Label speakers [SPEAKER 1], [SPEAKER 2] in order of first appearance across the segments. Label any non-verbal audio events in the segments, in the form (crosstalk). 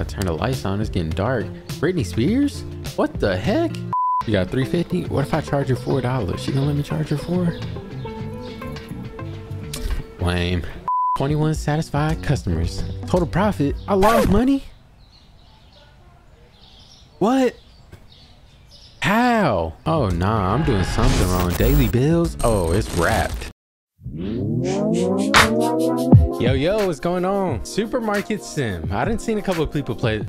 [SPEAKER 1] I turn the lights on. It's getting dark. Britney Spears? What the heck? You got 350 What if I charge her $4? She gonna let me charge her 4 Lame. 21 satisfied customers. Total profit. I lost money? What? How? Oh, nah, I'm doing something wrong. Daily bills? Oh, it's wrapped. Yo, yo, what's going on? Supermarket Sim. I didn't seen a couple of people play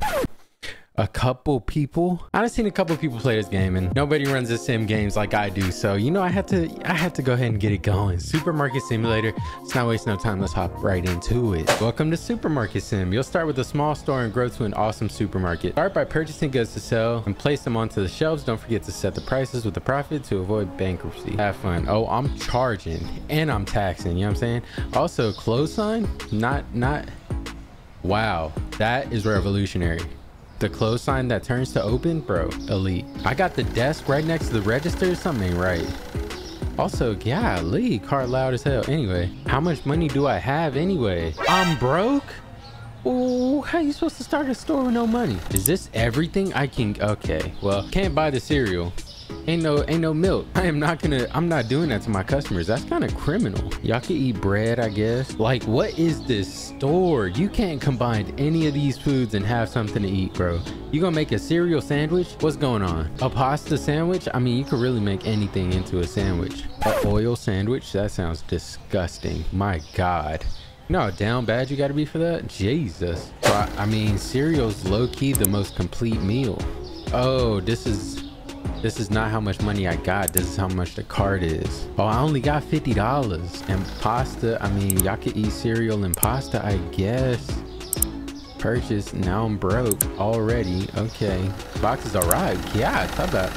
[SPEAKER 1] a couple people. I've seen a couple people play this game and nobody runs the sim games like I do. So, you know, I had to I had to go ahead and get it going. Supermarket Simulator. Let's not waste no time. Let's hop right into it. Welcome to Supermarket Sim. You'll start with a small store and grow to an awesome supermarket. Start by purchasing goods to sell and place them onto the shelves. Don't forget to set the prices with a profit to avoid bankruptcy. Have fun. Oh, I'm charging and I'm taxing. You know what I'm saying? Also, close sign, not not Wow, that is revolutionary. The close sign that turns to open, bro, elite. I got the desk right next to the register. Something right. Also, Lee, car loud as hell. Anyway, how much money do I have anyway? I'm broke? Ooh, how you supposed to start a store with no money? Is this everything I can? Okay, well, can't buy the cereal. Ain't no, ain't no milk. (laughs) I am not gonna, I'm not doing that to my customers. That's kind of criminal. Y'all can eat bread, I guess. Like, what is this store? You can't combine any of these foods and have something to eat, bro. You gonna make a cereal sandwich? What's going on? A pasta sandwich? I mean, you could really make anything into a sandwich. A oil sandwich? That sounds disgusting. My God. How down bad you gotta be for that? Jesus. I mean, cereal's low-key the most complete meal. Oh, this is this is not how much money I got. This is how much the card is. Oh, I only got $50. And pasta, I mean, y'all could eat cereal and pasta, I guess. Purchase, now I'm broke already. Okay. Boxes arrived. Yeah, talk about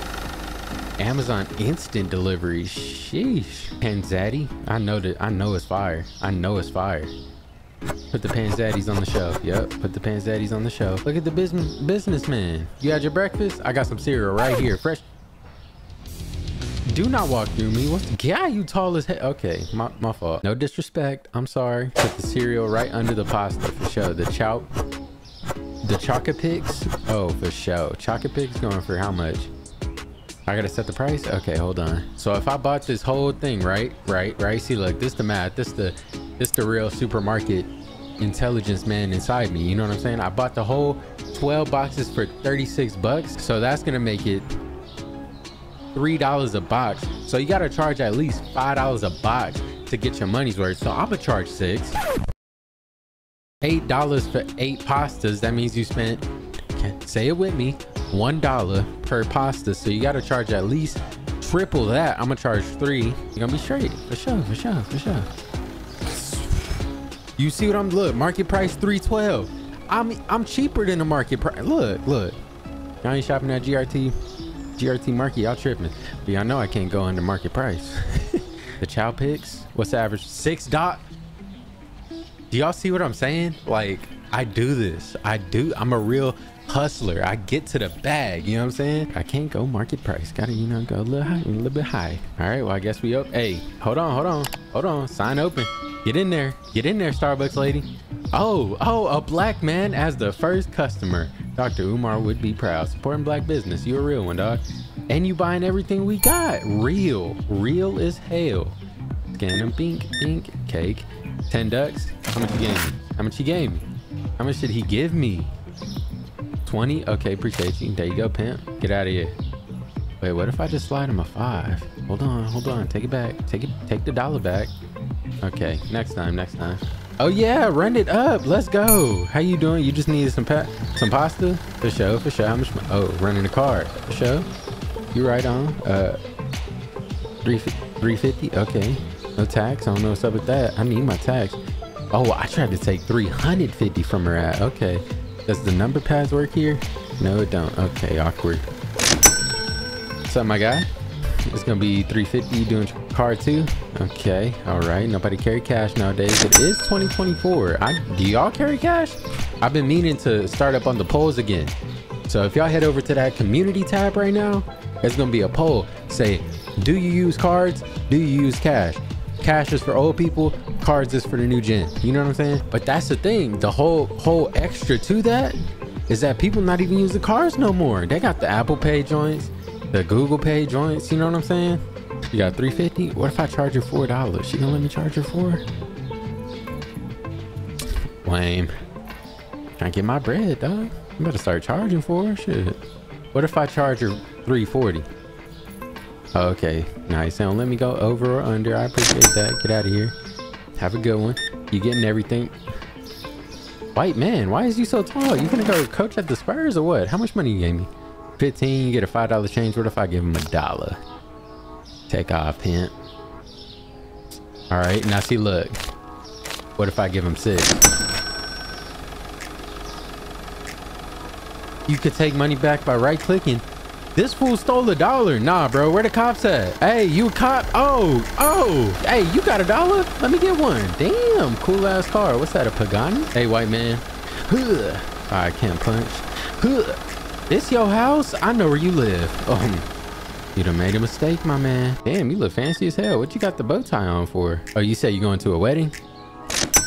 [SPEAKER 1] Amazon instant delivery. Sheesh. Panzetti, I know that, I know it's fire. I know it's fire. Put the panzettis on the shelf. Yep, put the panzettis on the shelf. Look at the business businessman. You had your breakfast? I got some cereal right here. Fresh do not walk through me. What's the yeah, you tall as hell. Okay, my, my fault. No disrespect. I'm sorry. Put the cereal right under the pasta for sure. The chow the Choco-Pix. Oh, for sure. Choco-Pix going for how much? I gotta set the price? Okay, hold on. So if I bought this whole thing, right? Right, right. See, look, this the math. This the this the real supermarket intelligence man inside me. You know what I'm saying? I bought the whole 12 boxes for 36 bucks. So that's gonna make it $3 a box. So you gotta charge at least $5 a box to get your money's worth. So I'm gonna charge six. $8 for eight pastas. That means you spent, say it with me, $1 per pasta. So you gotta charge at least triple that. I'm gonna charge three. You're gonna be straight. For sure, for sure, for sure. You see what I'm, look, market price 312. I'm I'm cheaper than the market price. Look, look. Y'all ain't shopping at GRT GRT market, y'all tripping. But y'all know I can't go under market price. (laughs) the chow picks, what's the average? Six dot. Do y'all see what I'm saying? Like, I do this. I do. I'm a real hustler. I get to the bag. You know what I'm saying? I can't go market price. Gotta, you know, go a little high, a little bit high. All right. Well, I guess we up. Hey, hold on, hold on, hold on. Sign open. Get in there. Get in there, Starbucks lady. Oh, oh, a black man as the first customer. Dr. Umar would be proud. Supporting black business. You a real one, dog. And you buying everything we got. Real. Real as hell. Scan them. Bink, bink. Cake. 10 ducks. How much you gave me? How much he gave me? How much did he give me? 20? Okay, appreciate you. There you go, pimp. Get out of here. Wait, what if I just slide him a five? Hold on, hold on. Take it back. Take it. Take the dollar back. Okay, next time, next time. Oh yeah, run it up. Let's go. How you doing? You just needed some pa some pasta? For sure, for sure. How much? Oh, running the card. For sure. You right on. Uh, three three fifty. Okay. No tax. I don't know what's up with that. I need my tax. Oh, I tried to take 350 from her at. Okay. Does the number pads work here? No, it don't. Okay, awkward. What's up, my guy? It's gonna be 350 doing card too. Okay, all right. Nobody carry cash nowadays. It is 2024. I do y'all carry cash? I've been meaning to start up on the polls again. So if y'all head over to that community tab right now, it's gonna be a poll. Say, do you use cards? Do you use cash? Cash is for old people, cards is for the new gen. You know what I'm saying? But that's the thing. The whole whole extra to that is that people not even use the cars no more. They got the Apple Pay joints, the Google Pay joints. You know what I'm saying? You got 350. What if I charge her four dollars? She gonna let me charge her four? Lame. Trying to get my bread, dog. You better start charging for her. Shit. What if I charge her 340? Okay, nice. Now let me go over or under. I appreciate that. Get out of here. Have a good one. You getting everything? White man, why is you so tall? You gonna go coach at the Spurs or what? How much money you gave me? 15, you get a $5 change. What if I give him a dollar? Take off, pimp. All right, now see, look. What if I give him six? You could take money back by right clicking. This fool stole a dollar. Nah, bro, where the cops at? Hey, you a cop? Oh, oh, hey, you got a dollar? Let me get one. Damn, cool ass car. What's that, a Pagani? Hey, white man. Huh. I can't punch. Huh. This your house? I know where you live. (laughs) Oh, you done made a mistake, my man. Damn, you look fancy as hell. What you got the bow tie on for? Oh, you said you going to a wedding?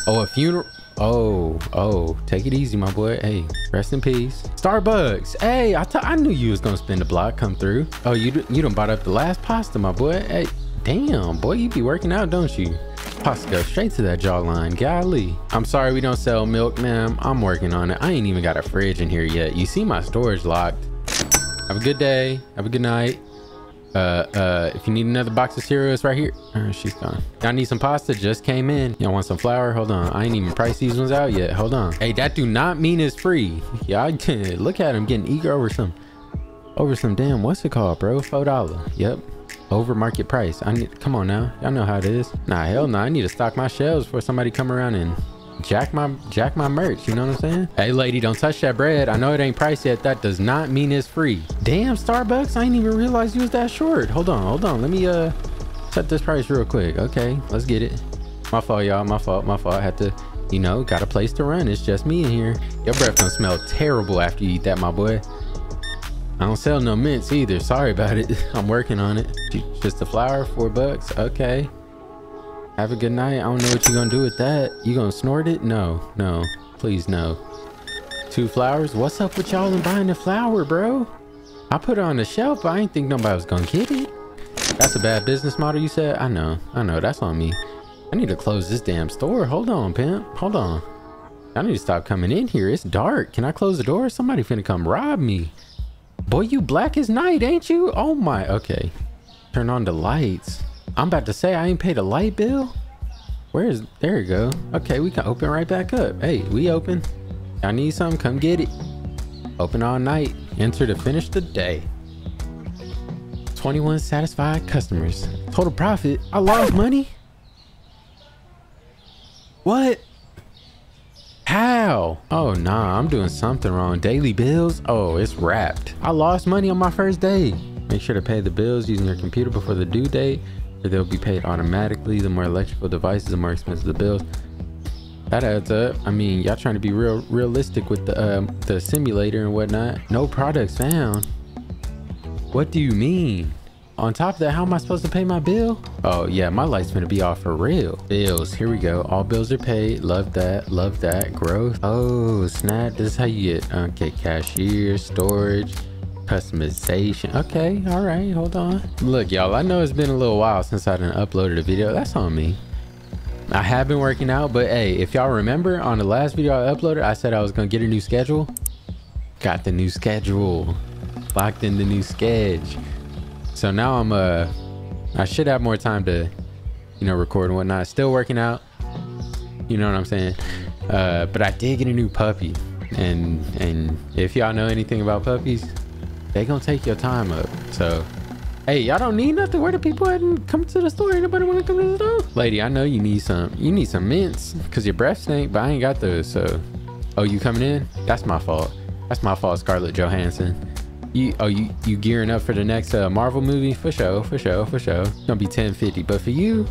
[SPEAKER 1] Oh, a funeral? Oh, oh, take it easy, my boy. Hey, rest in peace. Starbucks. Hey, I, I knew you was gonna spin the block, come through. Oh, you you done bought up the last pasta, my boy. Hey, damn, boy, you be working out, don't you? Pasta go straight to that jawline. Golly. I'm sorry we don't sell milk, ma'am. I'm working on it. I ain't even got a fridge in here yet. You see my storage locked. Have a good day. Have a good night. Uh, uh, if you need another box of cereal, it's right here. Uh, she's gone. I need some pasta. Just came in. Y'all want some flour? Hold on. I ain't even priced these ones out yet. Hold on. Hey, that do not mean it's free. (laughs) Yeah, (laughs) I look at him getting eager over some, over some damn, what's it called, bro? Four dollar. Yep. Over market price. I need, come on now. Y'all know how it is. Nah, hell no. Nah. I need to stock my shelves before somebody come around and jack my jack my merch you know what i'm saying? Hey lady don't touch that bread. I know it ain't priced yet. That does not mean it's free. Damn starbucks i didn't even realize you was that short. Hold on hold on. Let me uh set this price real quick. Okay let's get it. My fault y'all. My fault my fault. I had to you know got a place to run. It's just me in here. Your breath gonna smell terrible after you eat that my boy. I don't sell no mints either. Sorry about it. (laughs) I'm working on it. Just a flour, four bucks. Okay. Have a good night. I don't know what you're gonna do with that. You gonna snort it? No, no, please no. Two flowers? What's up with y'all and buying a flower, bro? I put it on the shelf, I didn't think nobody was gonna get it. That's a bad business model you said? I know, I know, that's on me. I need to close this damn store. Hold on, pimp, hold on. I need to stop coming in here. It's dark. Can I close the door? Somebody finna come rob me. Boy, you black as night, ain't you? Oh my, okay. Turn on the lights. I'm about to say I ain't paid a light bill. Where is, there you go. Okay, we can open right back up. Hey, we open. I need something, come get it. Open all night. Enter to finish the day. 21 satisfied customers. Total profit. I lost money. What? How? Oh, nah, I'm doing something wrong. Daily bills? Oh, it's wrapped. I lost money on my first day. Make sure to pay the bills using your computer before the due date they'll be paid automatically. The more electrical devices, the more expensive the bills. That adds up. I mean, y'all trying to be real realistic with the um, the simulator and whatnot. No products found. What do you mean? On top of that, how am I supposed to pay my bill? Oh yeah, my light's gonna be off for real. Bills, here we go. All bills are paid. Love that, love that. Growth. Oh snap, this is how you get, okay, cashier, storage, customization. Okay all right hold on. Look y'all i know it's been a little while since i done uploaded a video. That's on me. I have been working out but hey if y'all remember on the last video i uploaded i said i was gonna get a new schedule. Got the new schedule. Locked in the new schedule so now i'm uh i should have more time to you know record and whatnot. Still working out. You know what i'm saying? Uh but i did get a new puppy. And and if y'all know anything about puppies they gonna take your time up. So, hey, y'all don't need nothing. Where the people at and come to the store? Anybody want to come to the store? Lady, I know you need some. You need some mints because your breath stink, but I ain't got those. So, oh, you coming in? That's my fault. That's my fault, Scarlett Johansson. You, oh, you, you gearing up for the next uh, Marvel movie? For sure, for sure, for sure. Gonna be 1050, but for you,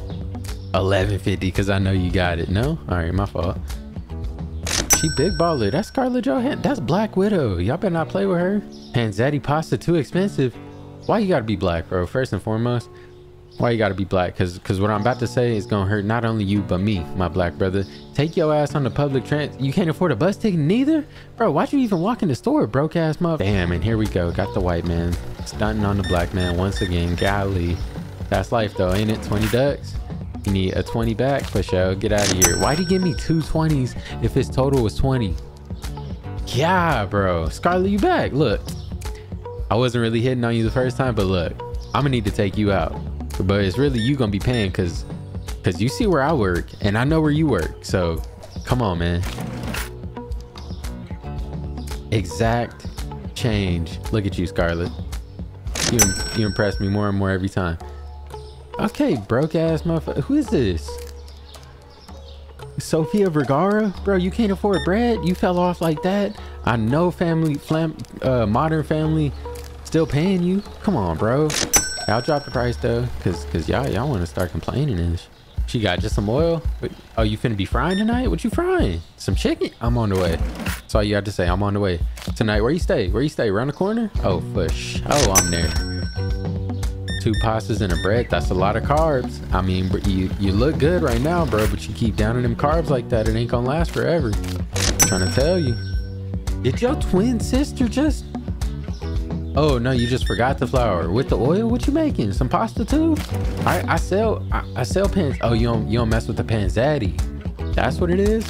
[SPEAKER 1] 1150, because I know you got it. No? All right, my fault. She big baller. That's Scarlett Johansson. That's Black Widow. Y'all better not play with her. Panzetti pasta too expensive. Why you gotta be black, bro? First and foremost. Why you gotta be black? Cause cause what I'm about to say is gonna hurt not only you but me, my black brother. Take your ass on the public trans. You can't afford a bus ticket neither, bro. Why'd you even walk in the store, broke ass mother? Damn, and here we go. Got the white man stunting on the black man once again. Golly, that's life though, ain't it? 20 ducks. You need a 20 back for sure. Get out of here. Why'd he give me two 20s if his total was 20? Yeah, bro. Scarlett, you back. Look, I wasn't really hitting on you the first time, but look, I'm gonna need to take you out. But it's really you gonna be paying because because you see where I work and I know where you work. So come on, man. Exact change. Look at you, Scarlett. You, you impress me more and more every time. Okay, broke ass motherfucker. Who is this? Sofia Vergara? Bro, you can't afford bread? You fell off like that? I know family, flam, uh, modern family still paying you. Come on, bro. I'll drop the price though, cause cause y'all y'all want to start complaining and sh she got just some oil. But, oh, you finna be frying tonight? What you frying? Some chicken? I'm on the way. That's all you have to say. I'm on the way tonight. Where you stay? Where you stay? Around the corner? Oh, push. Oh, I'm there. Two pastas and a bread. That's a lot of carbs. I mean, you you look good right now, bro. But you keep downing them carbs like that, it ain't gonna last forever. I'm trying to tell you. Did your twin sister just Oh no, you just forgot the flour with the oil. What you making? Some pasta too? I I sell I, I sell pans. Oh, you don't you don't mess with the panzetti. That's what it is.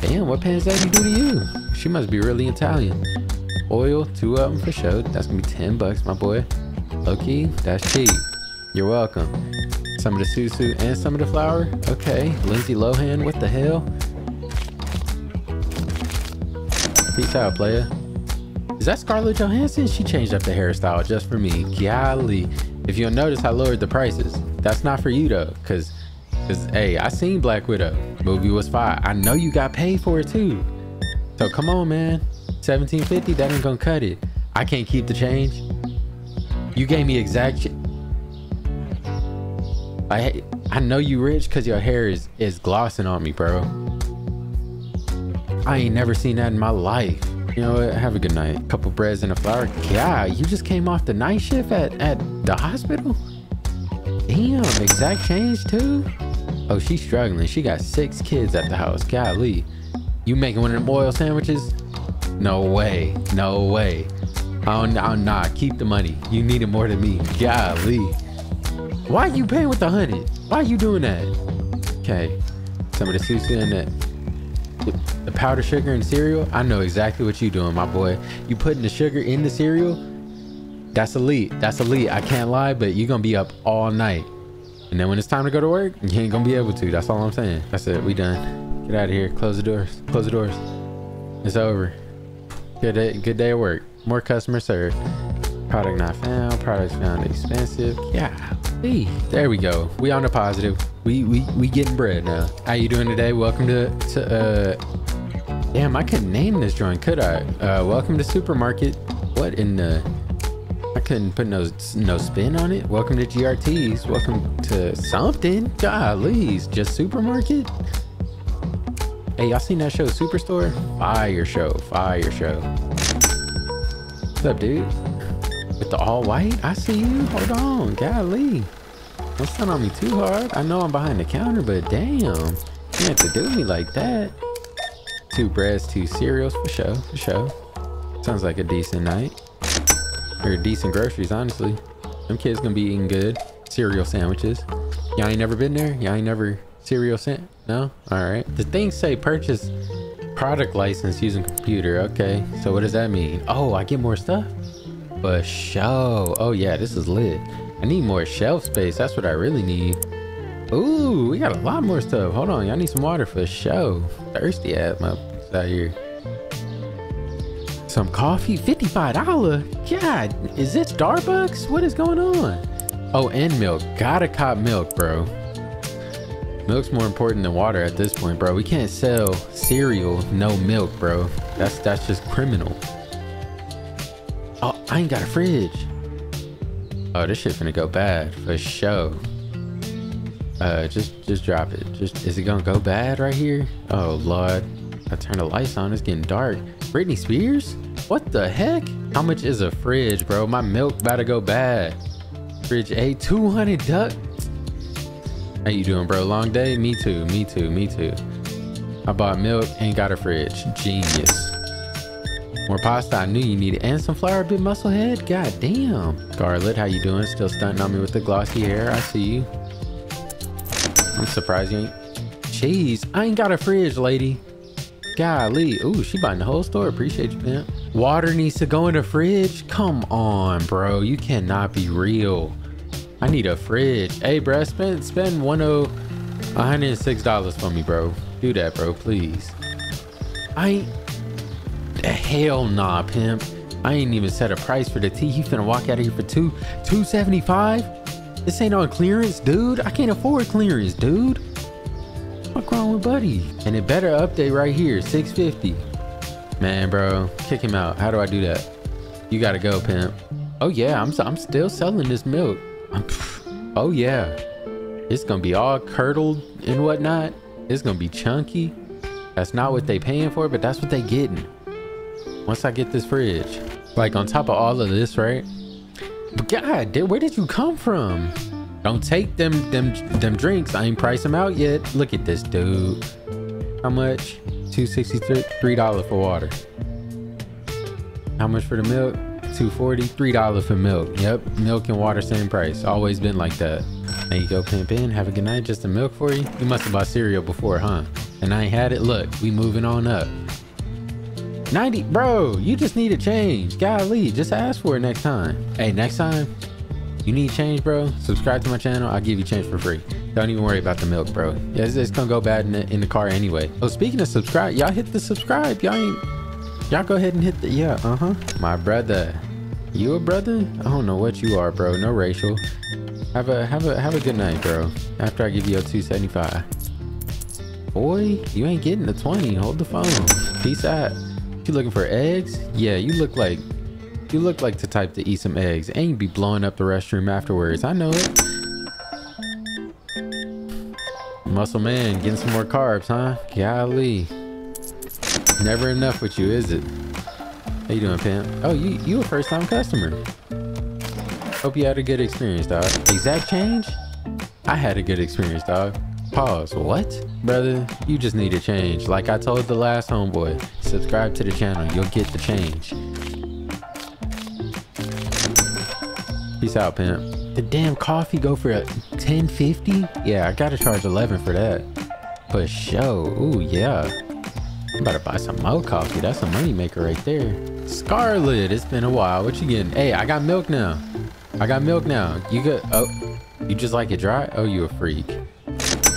[SPEAKER 1] Damn, what panzetti do to you? She must be really Italian. Oil, two of them for sure. That's gonna be ten bucks, my boy. Okay, that's cheap. You're welcome. Some of the susu and some of the flour. Okay, Lindsay Lohan. What the hell? Peace out, player. Is that Scarlett Johansson? She changed up the hairstyle just for me. Golly. If you'll notice, I lowered the prices. That's not for you though, cause, cause hey, I seen Black Widow. Movie was fire. I know you got paid for it too. So come on, man. 1750, that ain't gonna cut it. I can't keep the change. You gave me exact. I I know you rich cause your hair is is glossing on me, bro. I ain't never seen that in my life. You know what? Have a good night. Couple breads and a flower. Yeah, you just came off the night shift at, at the hospital? Damn, exact change too? Oh, she's struggling. She got six kids at the house. Golly. You making one of them oil sandwiches? No way. No way. Oh, no, nah. Keep the money. You need it more than me. Golly. Why are you paying with the hundred? Why are you doing that? Okay. Some of the sushi in the powdered sugar in cereal, I know exactly what you doing, my boy. You putting the sugar in the cereal, that's elite. That's elite. I can't lie, but you're gonna be up all night. And then when it's time to go to work, you ain't gonna be able to. That's all I'm saying. That's it. We done. Get out of here. Close the doors. Close the doors. It's over. Good day. Good day at work. More customer served. Product not found. Products found expensive. Yeah. Hey, there we go. We on the positive. We we we getting bread now. How you doing today? Welcome to to uh Damn, I couldn't name this joint, could I? Uh, welcome to supermarket. What in the? I couldn't put no no spin on it. Welcome to GRTs. Welcome to something. Golly, just supermarket. Hey, y'all seen that show Superstore? Fire show, fire show. What's up, dude? With the all white? I see you. Hold on, golly. Don't stand on me too hard. I know I'm behind the counter, but damn, you have to do me like that. Two breads, two cereals, for sure, for sure. Sounds like a decent night. Or decent groceries, honestly. Them kids gonna be eating good. Cereal sandwiches. Y'all ain't never been there? Y'all ain't never cereal sent? No? Alright. The things say purchase product license using computer. Okay. So what does that mean? Oh, I get more stuff? For show. Oh yeah, this is lit. I need more shelf space. That's what I really need. Ooh, we got a lot more stuff. Hold on, y'all need some water for show. Thirsty ass my out here. Some coffee, $55. God, is this Starbucks? What is going on? Oh, and milk. Gotta cop milk, bro. Milk's more important than water at this point, bro. We can't sell cereal, no milk, bro. That's that's just criminal. Oh, I ain't got a fridge. Oh, this shit finna go bad for sure. Uh, just just drop it. Just is it gonna go bad right here? Oh lord, I turn the lights on. It's getting dark. Britney Spears? What the heck? How much is a fridge, bro? My milk about to go bad. Fridge A, 200 duck. How you doing, bro? Long day? Me too, me too, me too. I bought milk and got a fridge. Genius. More pasta I knew you needed. And some flour, big muscle head. God damn. Scarlett, how you doing? Still stunting on me with the glossy hair. I see you. I'm surprised you ain't. Jeez, I ain't got a fridge, lady. Golly. Ooh, she buying the whole store. Appreciate you, man. Water needs to go in the fridge? Come on, bro. You cannot be real. I need a fridge. Hey, bro, spend spend one oh $106 for me, bro. Do that, bro, please. I ain't hell nah, pimp. I ain't even set a price for the tea. He finna walk out of here for two 275 This ain't on clearance, dude. I can't afford clearance, dude. What's wrong with Buddy? And it better update right here, 650 Man, bro, kick him out. How do I do that? You gotta go, pimp. Oh yeah, I'm I'm still selling this milk. oh yeah, it's gonna be all curdled and whatnot. It's gonna be chunky. That's not what they paying for, but that's what they getting. Once I get this fridge, like on top of all of this, right? God, where did you come from? Don't take them them them drinks. I ain't price them out yet. Look at this dude. How much? $263 for water. How much for the milk? 240 $3 for milk. Yep, milk and water same price. Always been like that. There you go, pimp in. Have a good night. Just a milk for you. You must have bought cereal before, huh? And I ain't had it. Look, we moving on up. 90, bro, you just need a change. Golly, just ask for it next time. Hey, next time, you need change, bro? Subscribe to my channel. I'll give you change for free. Don't even worry about the milk, bro. It's, it's gonna go bad in the, in the car anyway. Oh, speaking of subscribe, y'all hit the subscribe. Y'all ain't, y'all go ahead and hit the, yeah, uh-huh. My brother. You a brother? I don't know what you are, bro. No racial. Have a, have a, have a good night, bro. After I give you a 275. Boy, you ain't getting the 20. Hold the phone. Peace out. You looking for eggs? Yeah, you look like you look like the type to eat some eggs and you be blowing up the restroom afterwards. I know it. Muscle man, getting some more carbs, huh? Golly. Never enough with you, is it? How you doing, pimp? Oh, you you a first time customer. Hope you had a good experience, dog. Exact change? I had a good experience, dog. Pause. What? Brother, you just need to change. Like I told the last homeboy, subscribe to the channel. You'll get the change. Peace out, pimp. The damn coffee go for a 1050? Yeah, I gotta charge 11 for that. For show. Ooh, yeah. I'm about to buy some more coffee. That's a money maker right there. Scarlett, it's been a while. What you getting? Hey, I got milk now. I got milk now. You got, oh, you just like it dry? Oh, you a freak.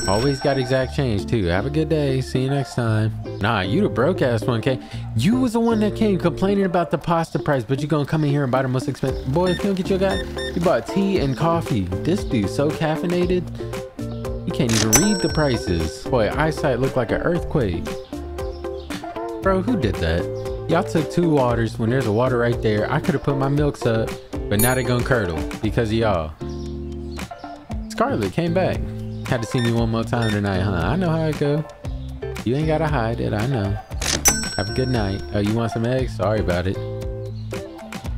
[SPEAKER 1] Always got exact change too. Have a good day. See you next time. Nah, you the broke ass one, K. You was the one that came complaining about the pasta price, but you gonna come in here and buy the most expensive. Boy, if you don't get your guy, you bought tea and coffee. This dude so caffeinated, he can't even read the prices. Boy, eyesight looked like an earthquake. Bro, who did that? Y'all took two waters when there's a water right there. I could have put my milks up, but now they gonna curdle because of y'all. Scarlett came back. Had to see me one more time tonight, huh? I know how it go. You ain't gotta hide it, I know. Have a good night. Oh, you want some eggs? Sorry about it.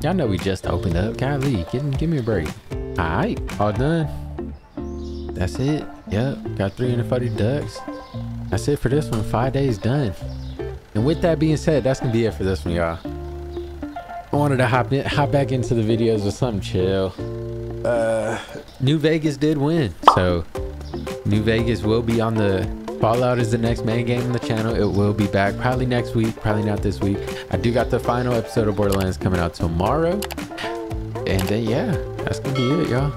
[SPEAKER 1] Y'all know we just opened up. Golly, give, give me a break. Alright, all done. That's it. Yep, got 340 ducks. That's it for this one. Five days done. And with that being said, that's gonna be it for this one, y'all. I wanted to hop in, hop back into the videos with something chill. Uh, New Vegas did win, so New Vegas will be on the Fallout is the next main game on the channel. It will be back probably next week, probably not this week. I do got the final episode of Borderlands coming out tomorrow. And then yeah, that's gonna be it, y'all.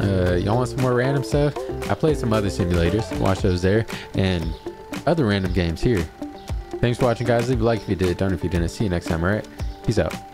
[SPEAKER 1] Uh, y'all want some more random stuff? I played some other simulators. Watch those there. And other random games here. Thanks for watching, guys. Leave a like if you did. Don't if you didn't. See you next time, alright? Peace out.